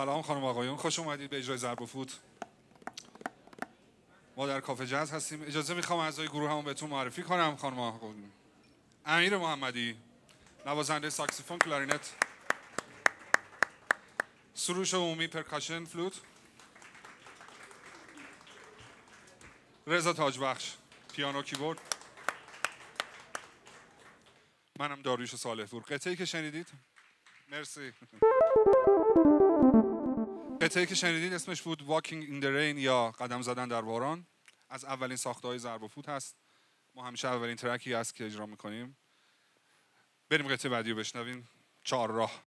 سلام خانم آقایون. خوش اومدید به اجرای ضرب و فوت ما در کافه جاز هستیم. اجازه می‌خوام اعضای گروهمون بهتون معرفی کنم خانم آقایون. امیر محمدی نوازنده ساکسیفون کلارینت. سروش عمومی پرکاشن فلوت. رضا تاجبخش پیانو کیبورد. منم داریوش صالح پور قطعی که شنیدید. مرسی. قطعی که شنیدید اسمش بود Walking in the Rain یا قدم زدن در باران. از اولین ساخته های ضرب و فوت هست. ما همیشه اولین ترکی هست که اجرا می‌کنیم. بریم قطعه بعدی رو بشنویم. چهار راه.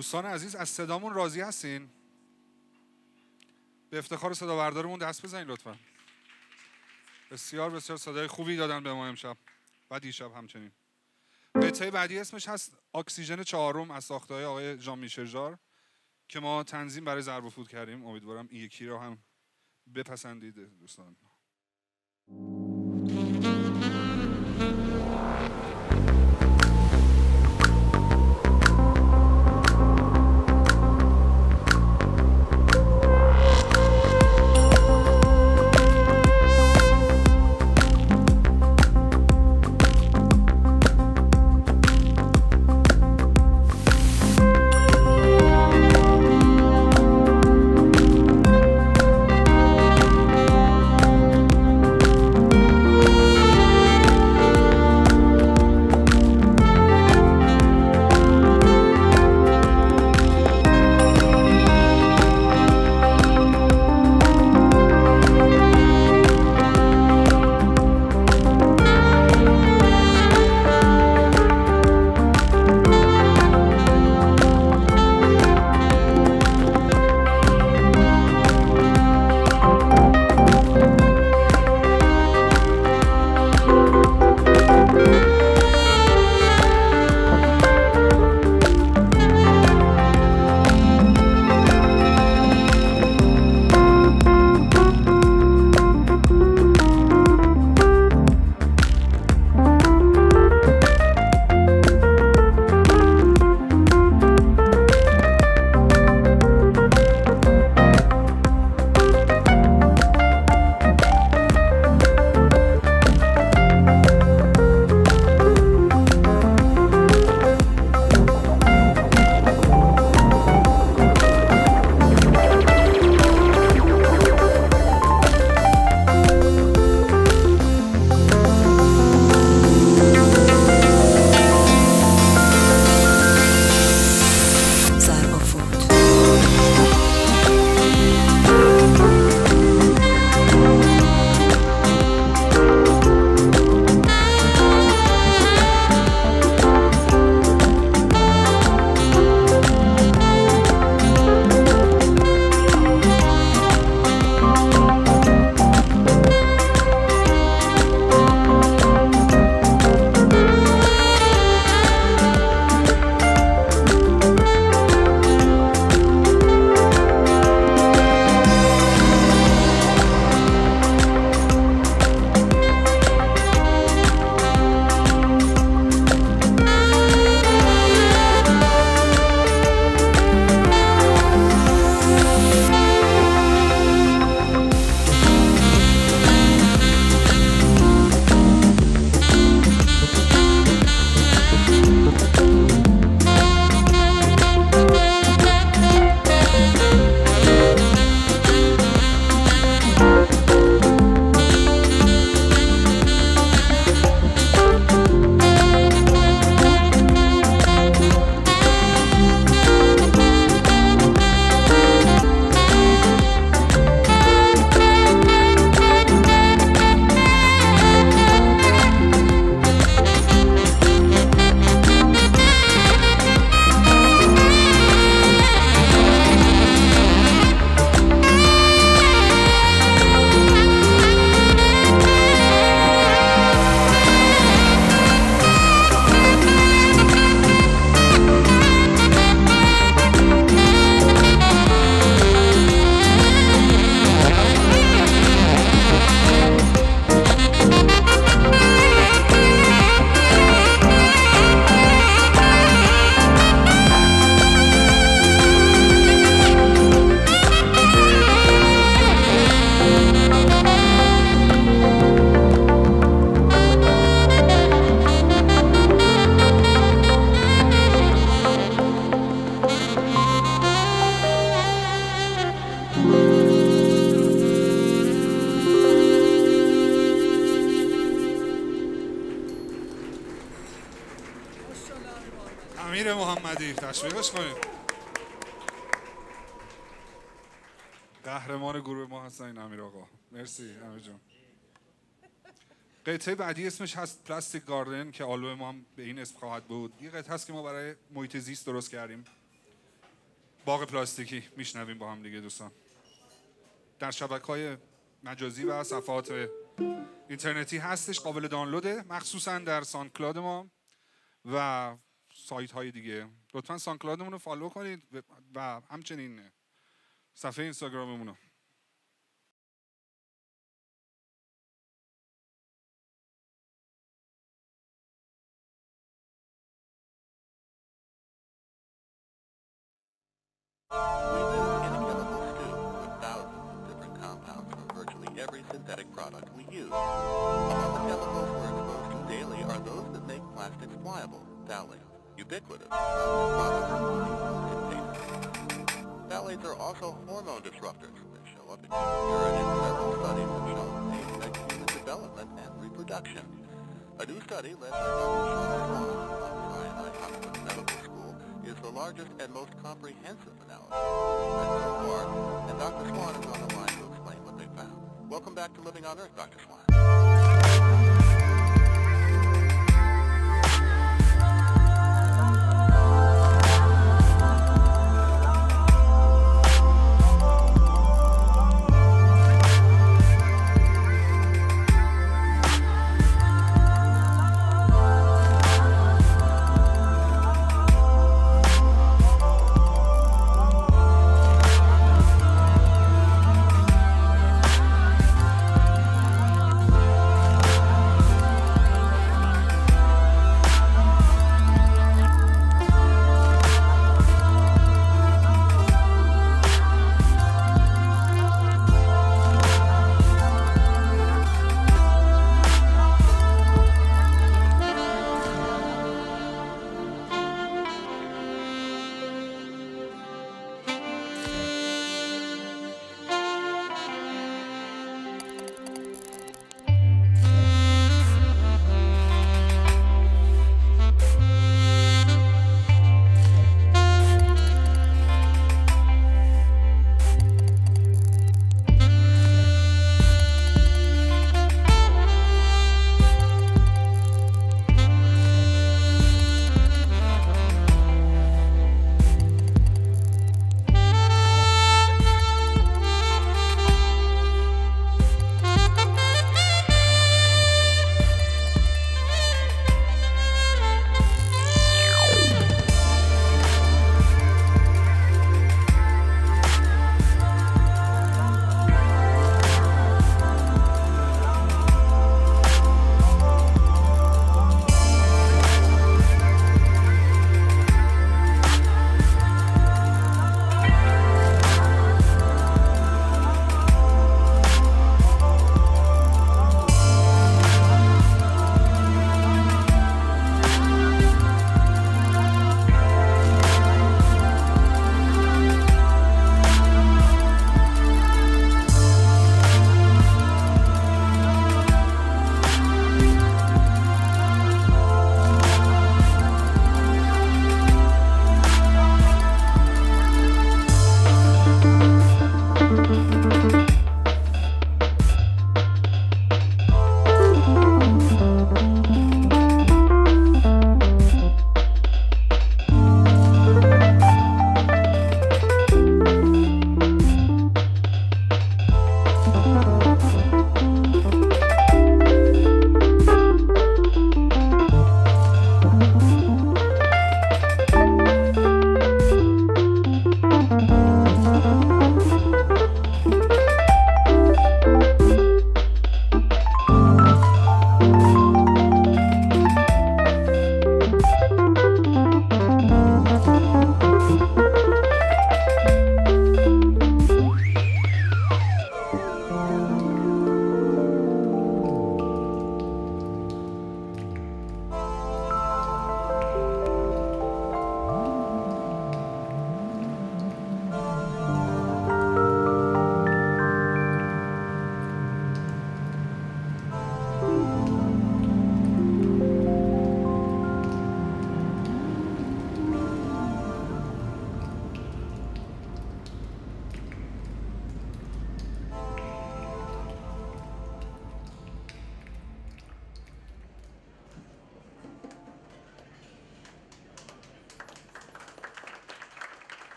دوستان عزیز از صدامون راضی هستین؟ به افتخار صدا بردارمون دست بزنین لطفا. بسیار بسیار صدای خوبی دادن به ما امشب و دیشب همچنین. قطعه بعدی اسمش هست اکسیژن چهارم از ساخته های آقای جان میشرجار که ما تنظیم برای ضرب فود کردیم. امیدوارم این یکی رو هم بپسندید دوستان. بعدی اسمش هست Plastic Garden که آلبوم ما هم به این اسم خواهد بود. یه قطعه هست که ما برای محیط زیست درست کردیم. باغ پلاستیکی میشنویم با هم دیگه دوستان. در شبکه های مجازی و صفحات اینترنتی هستش قابل دانلوده مخصوصا در SoundCloud ما و سایت های دیگه. لطفا SoundCloud مون رو follow کنید و همچنین صفحه اینستاگراممون رو. Product we use. Among the chemicals we're exposed to daily are those that make plastics pliable, phthalates, ubiquitous. Phthalates are also hormone disruptors. They show up in urine and several studies have shown they affect human development and reproduction. A new study led by Dr. Sean Swan of Sinai Hospital Medical School is the largest and most comprehensive analysis so far, and Dr. Swan is on the line Welcome back to Living on Earth, Dr. Swan.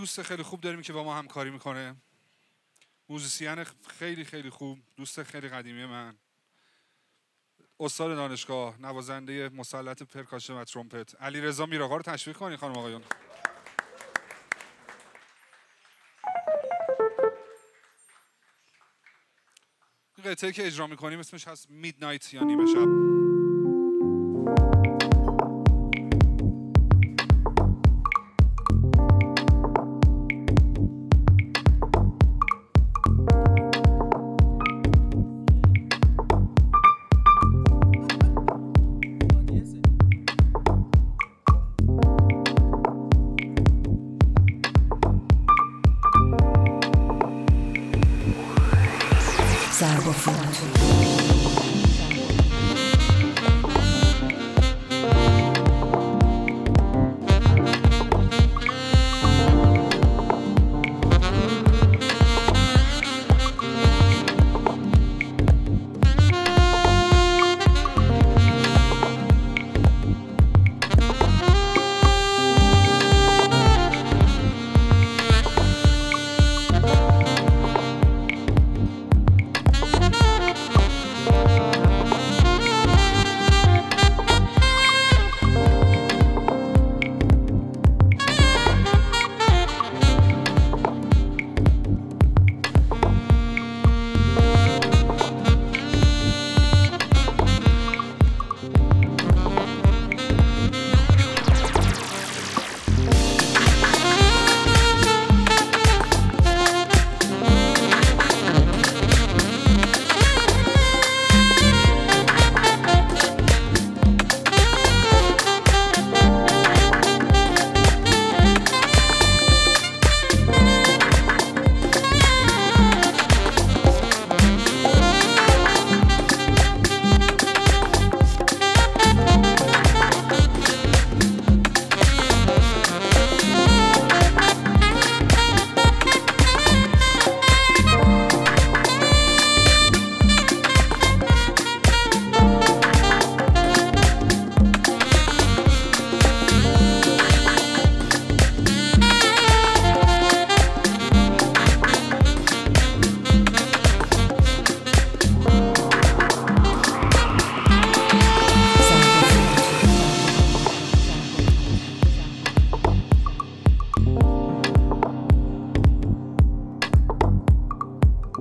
دوست خیلی خوب داریم که با ما همکاری می‌کنه. musician خیلی خیلی خوب دوست خیلی قدیمی من. استاد دانشگاه نوازنده مسلط پرکاشن و ترومپت. علیرضا میرآقا رو تشویق کنید خانم آقایون. این قطعه که اجرا می‌کنیم اسمش هست Midnight یا نیمه شب.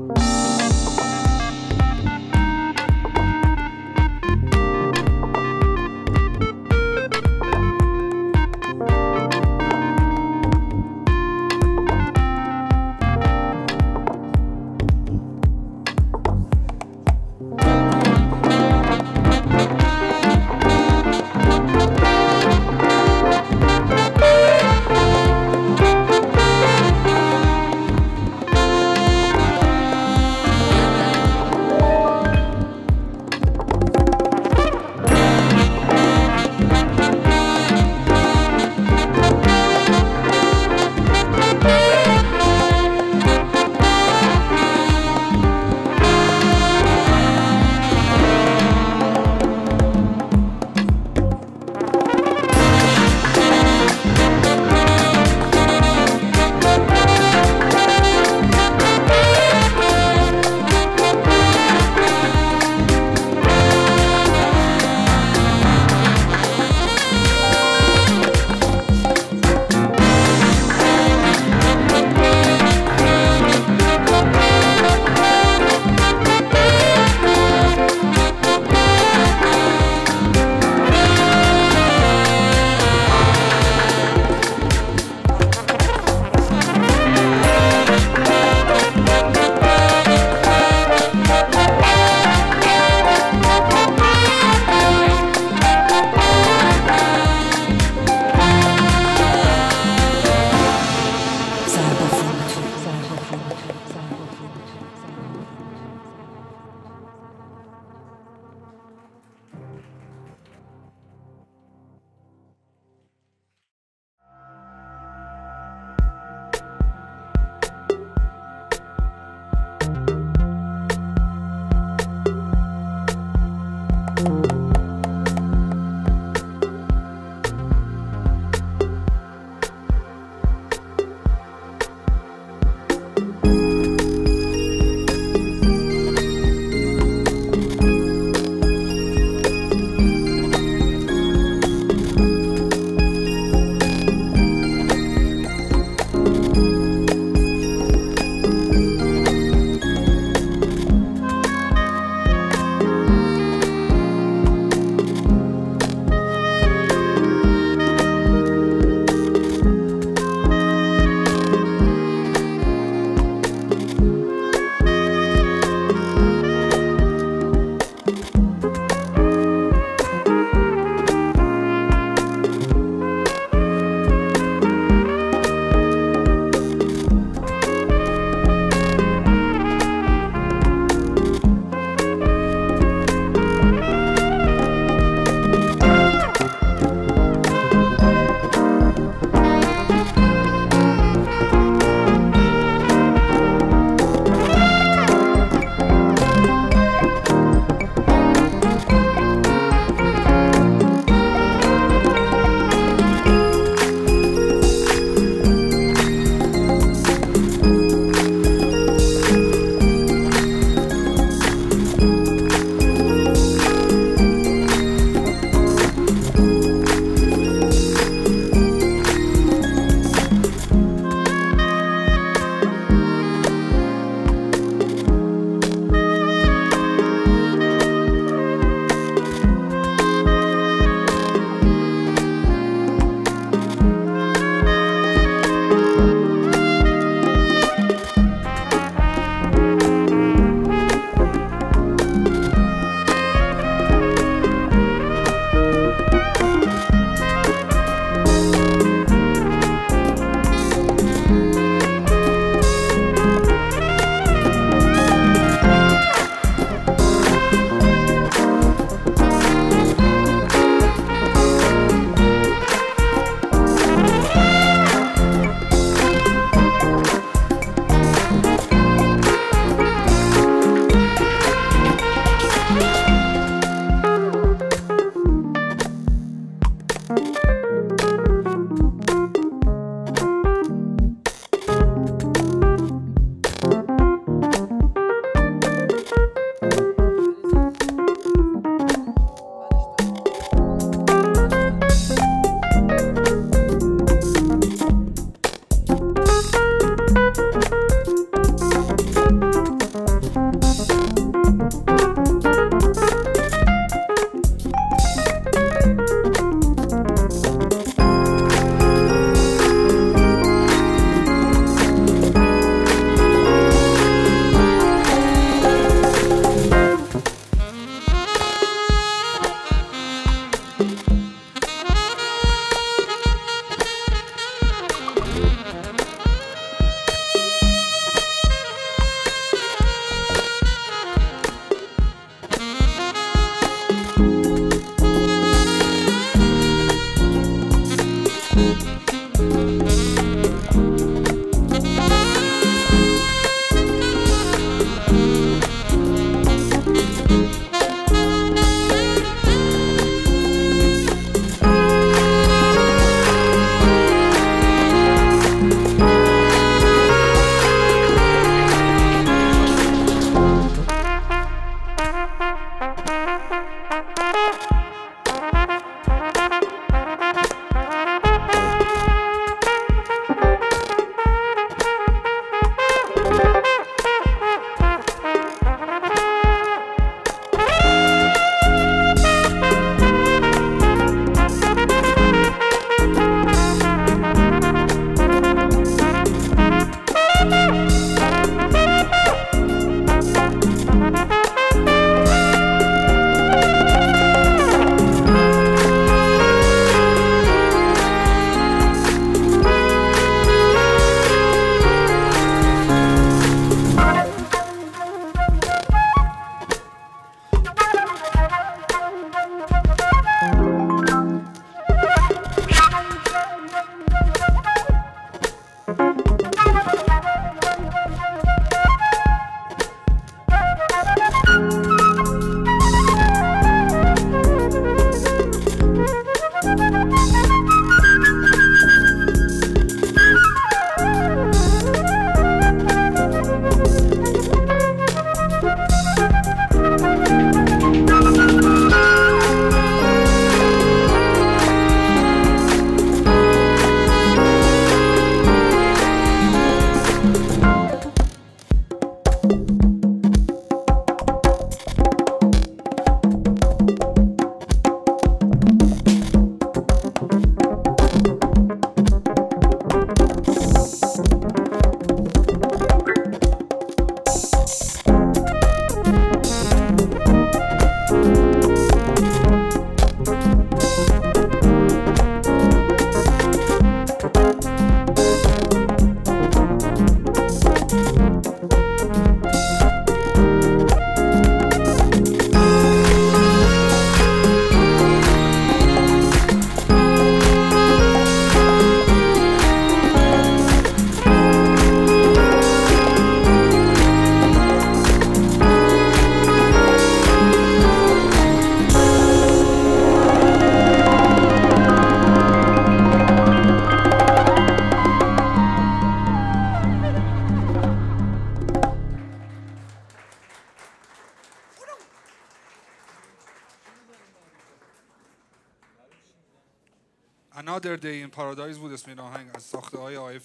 Bye.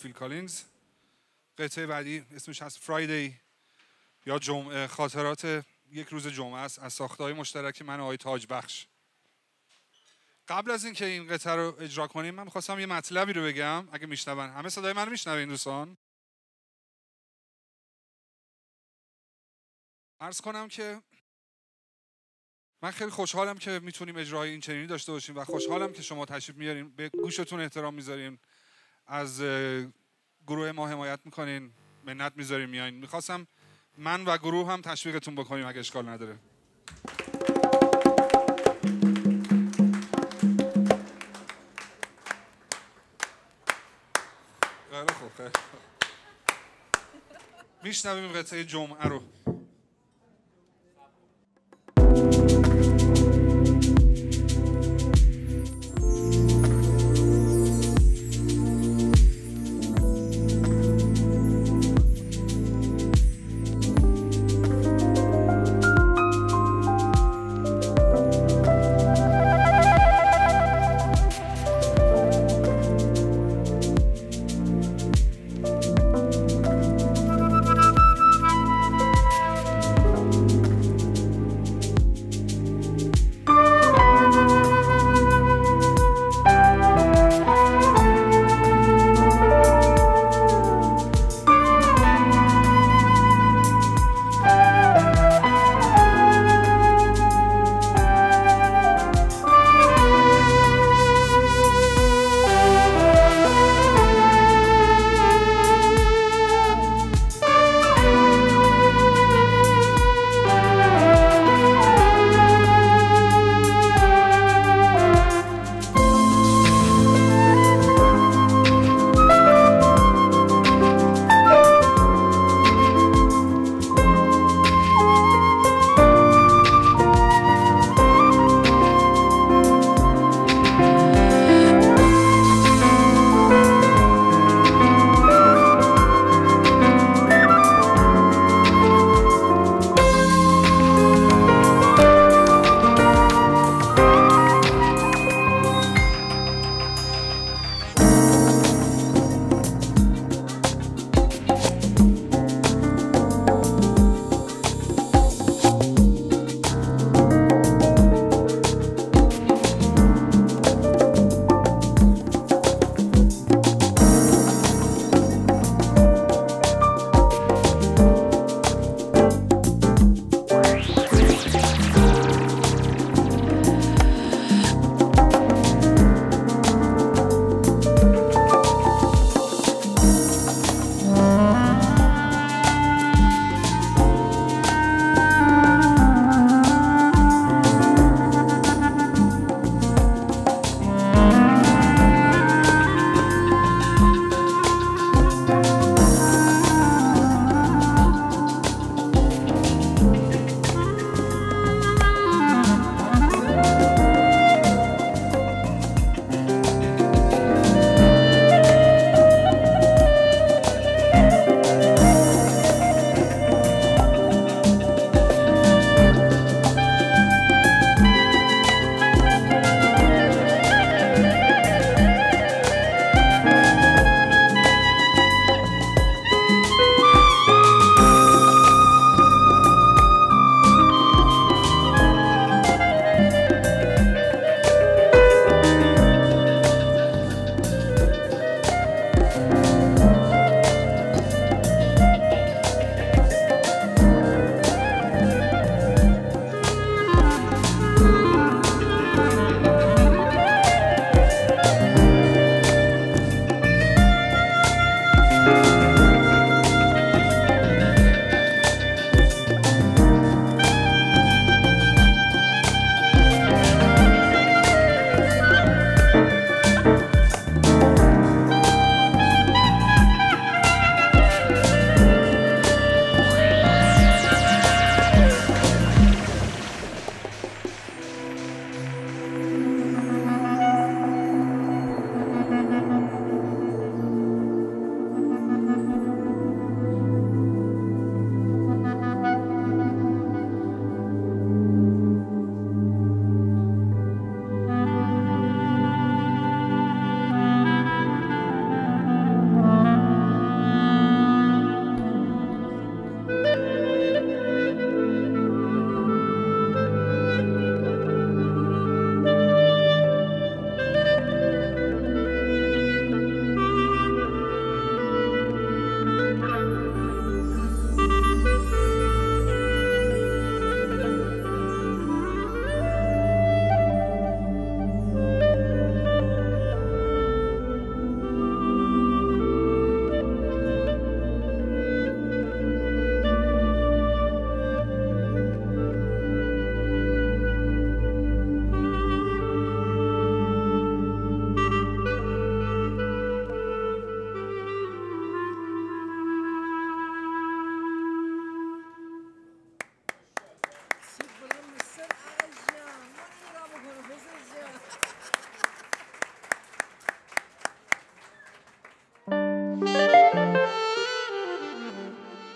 فیل کالینز قطعه بعدی اسمش هست فرایدی یا جمعه خاطرات یک روز جمعه است از ساخته های مشترک من آقای تاج بخش. قبل از اینکه این قطعه رو اجرا کنیم من می‌خواستم یه مطلبی رو بگم. اگه میشنون همه صدای من میشنوین دوستان. عرض کنم که من خیلی خوشحالم که می‌تونیم اجرای این چنینی داشته باشیم و خوشحالم که شما تشریف میارین. به گوشتون احترام می‌ذارین. از گروه ما حمایت می‌کنین منت می‌ذارین میایین می‌خواستم من و گروه هم تشویقتون بکنیم اگه اشکال نداره. خیلی خوب. میشنویم قطعه جمعه رو.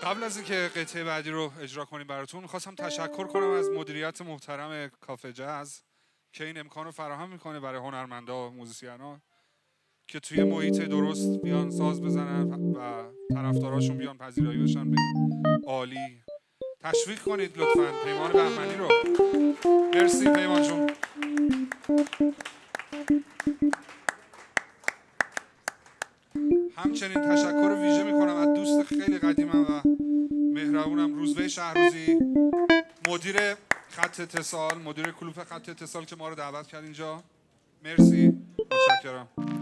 قبل از اینکه قطعه بعدی رو اجرا کنیم براتون می‌خواستم تشکر کنم از مدیریت محترم کافه جاز که این امکان رو فراهم می‌کنه برای هنرمندا و موزیسینا که توی محیط درست بیان ساز بزنن و طرفداراشون بیان پذیرایی بشن بگن عالی. تشویق کنید لطفا. پیمان بهمنی رو. مرسی پیمان جون. همچنین تشکر ویژه می‌کنم از دوست خیلی قدیمم و مهربونم روزبه شهروزی مدیر خط اتصال مدیر کلوپ خط اتصال که ما رو دعوت کرد اینجا. مرسی. متشکرم.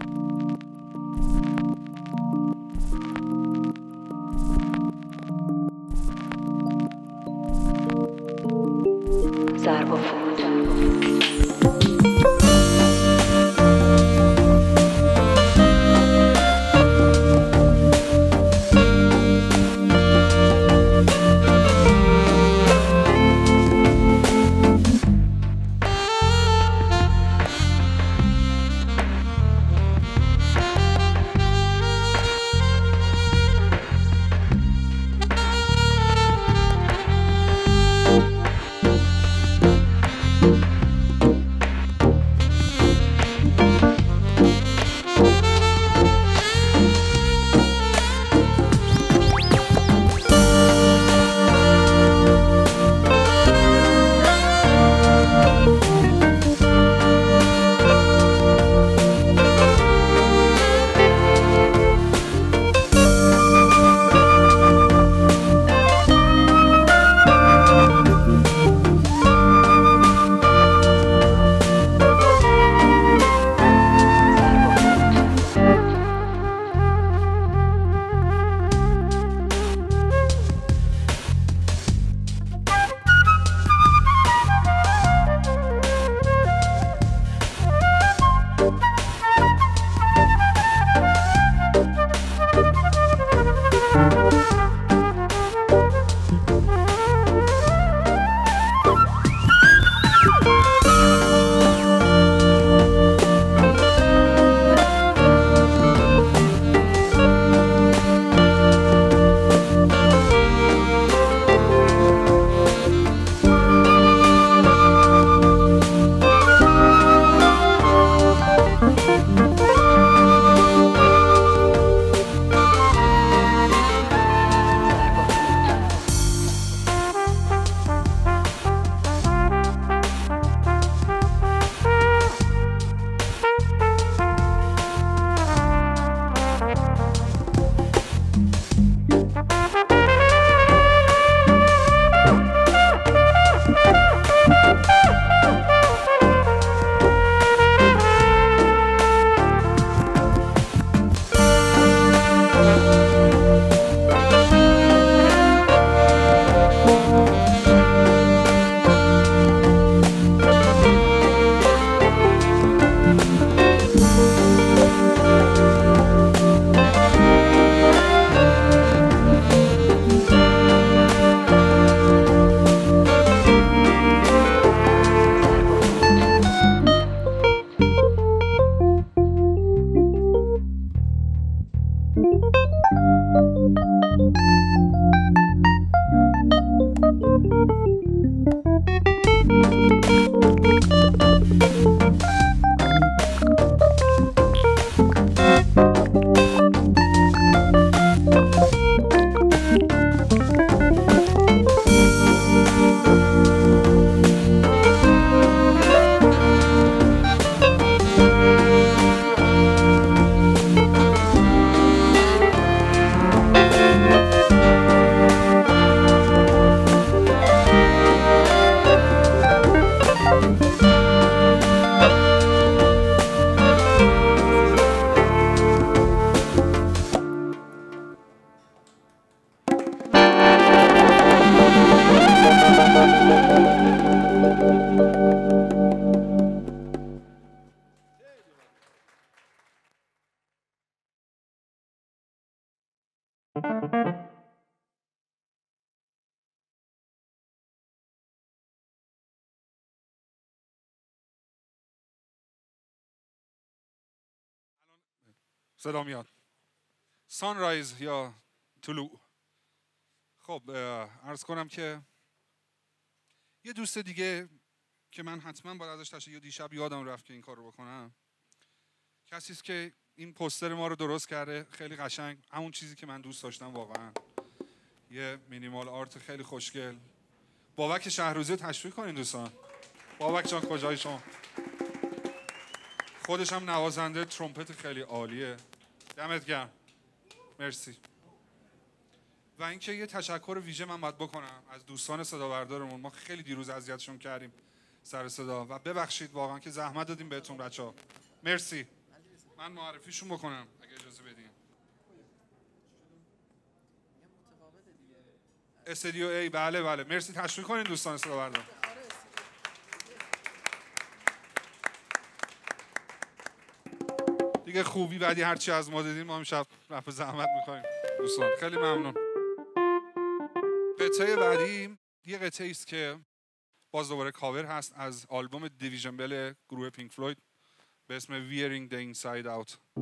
صدا میاد. سانرایز یا طلوع. خب عرض کنم که یه دوست دیگه که من حتما باید ازش تشکر دیشب یادم رفت که این کار رو بکنم کسی است که این پوستر ما رو درست کرده خیلی قشنگ. همون چیزی که من دوست داشتم واقعا. یه مینیمال آرت خیلی خوشگل. بابک شهروزی رو تشویق کنین دوستان. بابک جان کجای شما؟ خودش هم نوازنده ترومپت خیلی عالیه. دمت گرم. مرسی. و اینکه یه تشکر ویژه من باید بکنم از دوستان صدا بردارمون ما خیلی دیروز اذیتشون کردیم سر صدا. و ببخشید واقعا که زحمت دادیم بهتون بچه ها مرسی. من معرفیشون بکنم اگه اجازه بدین. استودیو ای بله بله. مرسی. تشویق کنین دوستان صدا بردار دیگه خوبی بعدی هرچی از ما دیدیم ما امشب رفع زحمت می‌کنیم دوستان خیلی ممنون. قطعه بعدی یه قطعه است که باز دوباره کاور هست از آلبوم دیویژن بل گروه پینک فلوید به اسم Wearing the Inside Out.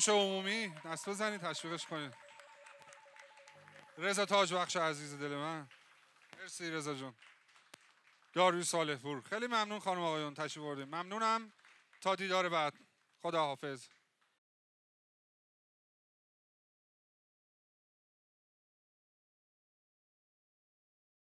سروش عمومی دست بزنید تشویقش کنید. رضا تاج بخش عزیز دل من. مرسی رضا جون. داروی صالح پور خیلی ممنون خانم آقایون تشریف بردیم ممنونم. تا دیدار بعد. خدا حافظ